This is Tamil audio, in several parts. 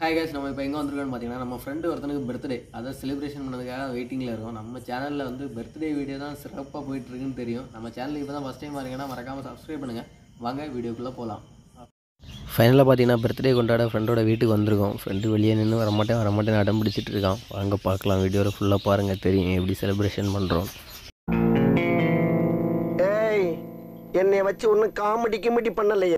ஹாய் guys நம்ம இப்போ எங்கே வந்திருக்கோம்னு பார்த்தீங்கன்னா நம்ம ஃப்ரெண்டு ஒருத்தனுக்கு பர்த்டே அதை செலிப்ரேஷன் பண்ணதுக்காக வெயிட்டிங்கில் இருக்கோம். நம்ம சேனலில் வந்து பர்த்டே வீடியோ தான் சிறப்பாக போயிட்டு இருக்குன்னு தெரியும். நம்ம சேனல் இப்போ தான் ஃபஸ்ட் டைம் பாருங்கன்னா மறக்காமல் சப்ஸ்கிரைப் பண்ணுங்கள் வாங்க வீடியோக்குள்ளே போகலாம் ஃபைனலாக பார்த்தீங்கன்னா பர்த்டே கொண்டாட ஃப்ரெண்டோட வீட்டுக்கு வந்திருக்கோம். ஃப்ரெண்டு வெளியே நின்று வரமாட்டேன் வரமாட்டேன் அடம் பிடிச்சிட்டு இருக்கான். வாங்க பார்க்கலாம் வீடியோவில் ஃபுல்லாக பாருங்கள் தெரியும். எப்படி செலிப்ரேஷன் பண்ணுறோம் ஏய் என்னைய வச்சு ஒன்னும் காமெடி கிமெடி பண்ணலையே.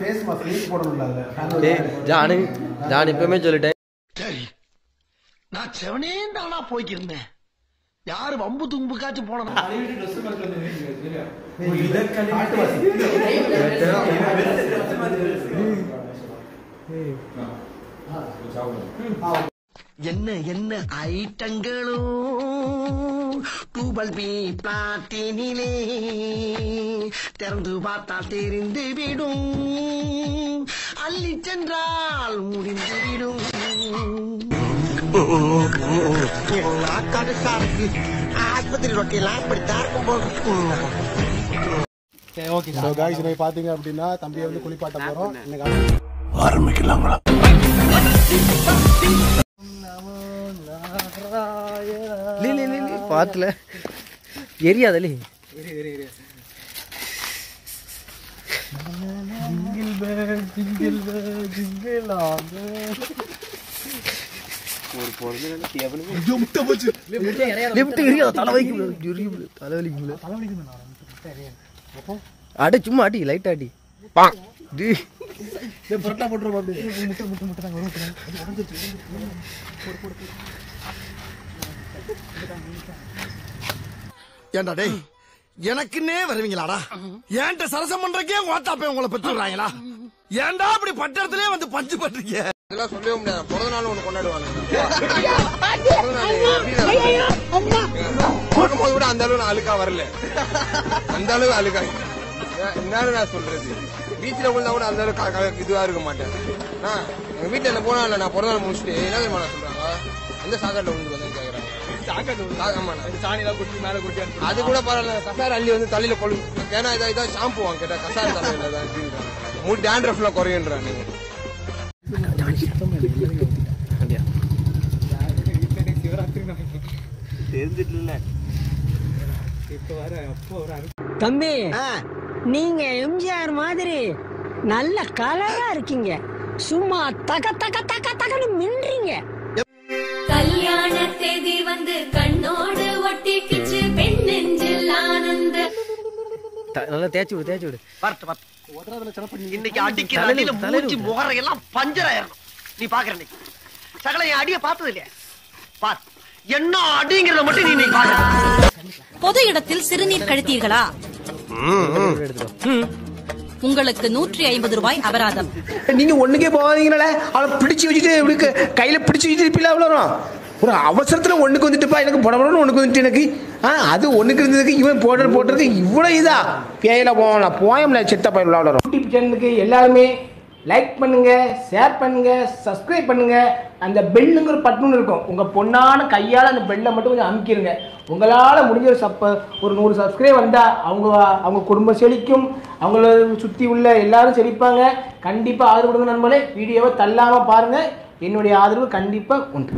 ஃபேஸ் மாஸ்க் ஃபேஸ் போடணும்ல அதுல. ஜானு ஜான் இப்போமே சொல்லிட்டேன். சரி நான் செவனே தானா போய்க்கிருந்தேன். யாரு வம்பு தும்புக்காச்சும் போனதா? என்ன என்ன ஐட்டங்களும் டூபல் பி பிளாட்டினிலே திறந்து பார்த்தால் தெரிந்து விடும். அள்ளி சென்றால் முடிந்து விடும். ஆஸ்பத்திரி ரொட்டியெல்லாம் ஸோ காய்ஸ் இன்னைக்கு பார்த்தீங்க அப்படின்னா தம்பியை வந்து குளிப்பாட்ட போகிறோம் இன்னைக்கு பாத்துல எரியாதலே லிஃப்ட் அடி சும்மா அடி லைட் அடி டி புரட்டா போட்டுருவோம் அப்படியே முட்டை முட்டை முட்டை நாங்கள் வரும் ஏண்டா டேய் எனக்குன்னே வருவீங்களாடா? ஏன்ட்ட சரசம் பண்றக்கே ஓட்டாப்பே உங்களை பெற்றுறாங்களா ஏன்டா அப்படி பட்டத்திலே வந்து பஞ்சு பண்றீங்க? இதெல்லாம் சொல்லவே முடியாது. பிறந்த நாள் ஒண்ணு கொண்டாடுவாங்க பிறந்த நாள் பிறக்கும்போது கூட அந்த அளவு நான் அழுக்கா வரல. அந்த அளவு அழுக்கா. என்னன்னு நான் சொல்றது? பீச்சில் விழுந்தா கூட அந்த அளவுக்கு இதுவா இருக்க மாட்டேன். எங்க வீட்டுல என்ன போனா இல்ல நான் பிறந்த நாள் முடிச்சுட்டு என்ன தெரியுமா நான் சொல்றாங்க எந்த சாக்காட்டுல விழுந்து வந்தேன்னு கேக்குறாங்க ஆமா அது கூட பரவாயில்ல. கசார அள்ளி வந்து தலையில கொழு ஏன்னா இதா இதான் ஷாம்பு வாங்க கேட்டா கசார தலையில தான் அப்படின்றாங்க. முடி டேண்ட்ரஃப்ல குறையுன்றாங்க. நீங்க தம்பி நீங்க எம்ஜிஆர் மாதிரி நல்ல கலரா இருக்கீங்க. சும்மா தக தக தக தகன்னு மின்றீங்க. வந்து கண்ணோடு ஒட்டிக்கிச்சு பெண் நெஞ்சில் ஆனந்த நல்லா தேய்ச்சி விடு தேய்ச்சி விடு. இன்னைக்கு அடிக்கிற அடியில தலையில மூஞ்சி விட்டு. முகரையெல்லாம் பஞ்சர் ஆயிரணும். நீ பாக்குற இன்னைக்கு. சகல என் அடிய பார்த்தது இல்லையா? பார். என்ன அடிங்கிறத மட்டும் நீ இன்னைக்கு பாக்குற. பொது இடத்தில் சிறுநீர் கழித்தீர்களா? உங்களுக்கு நூற்றி ஐம்பது ரூபாய் அபராதம். நீங்க ஒண்ணுக்கே போகாதீங்களே அவளை பிடிச்சு வச்சுட்டு கையில பிடிச்சு வச்சுட்டு இருப்பீல அவ்வளோ ஒரு அவசரத்தில் ஒன்றுக்கு வந்துட்டுப்பா எனக்கு புடபடன்னு ஒன்றுக்கு வந்துட்டு எனக்கு. ஆ அது ஒன்றுக்கு இருந்ததுக்கு இவன் போடுற போட்டிருக்கு இவ்வளோ இதா? பேயில போகலாம் போயம்ல செத்த பயிர் அவ்வளோ யூடியூப் சேனலுக்கு எல்லாருமே லைக் பண்ணுங்க ஷேர் பண்ணுங்க சப்ஸ்கிரைப் பண்ணுங்க. அந்த பெல்லுங்கிற பட்டன் இருக்கும். உங்க பொண்ணான கையால் அந்த பெல்லை மட்டும் கொஞ்சம் அமுக்கிருங்க. உங்களால் முடிஞ்ச ஒரு சப்ப ஒரு நூறு சப்ஸ்கிரைப் வந்தால் அவங்க அவங்க குடும்பம் செழிக்கும் அவங்கள சுற்றி உள்ள எல்லாரும் செழிப்பாங்க. கண்டிப்பாக ஆதரவு கொடுங்க நண்பர்களே. வீடியோவை தள்ளாமல் பாருங்கள் என்னுடைய ஆதரவு கண்டிப்பாக உண்டு.